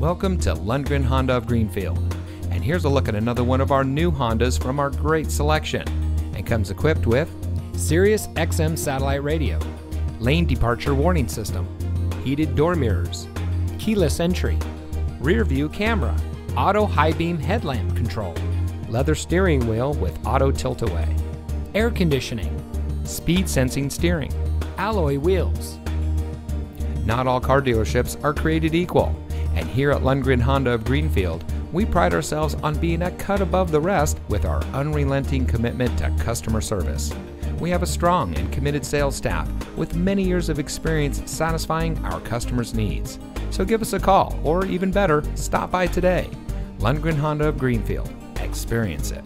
Welcome to Lundgren Honda of Greenfield. And here's a look at another one of our new Hondas from our great selection. And comes equipped with Sirius XM satellite radio, lane departure warning system, heated door mirrors, keyless entry, rear view camera, auto high beam headlamp control, leather steering wheel with auto tilt away, air conditioning, speed sensing steering, alloy wheels. Not all car dealerships are created equal, and here at Lundgren Honda of Greenfield, we pride ourselves on being a cut above the rest with our unrelenting commitment to customer service. We have a strong and committed sales staff with many years of experience satisfying our customers' needs. So give us a call, or even better, stop by today. Lundgren Honda of Greenfield. Experience it.